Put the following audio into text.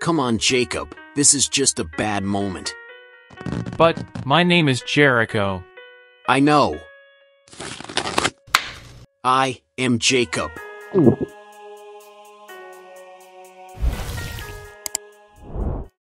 Come on, Jacob. This is just a bad moment. But my name is Jericho. I know. I am Jacob.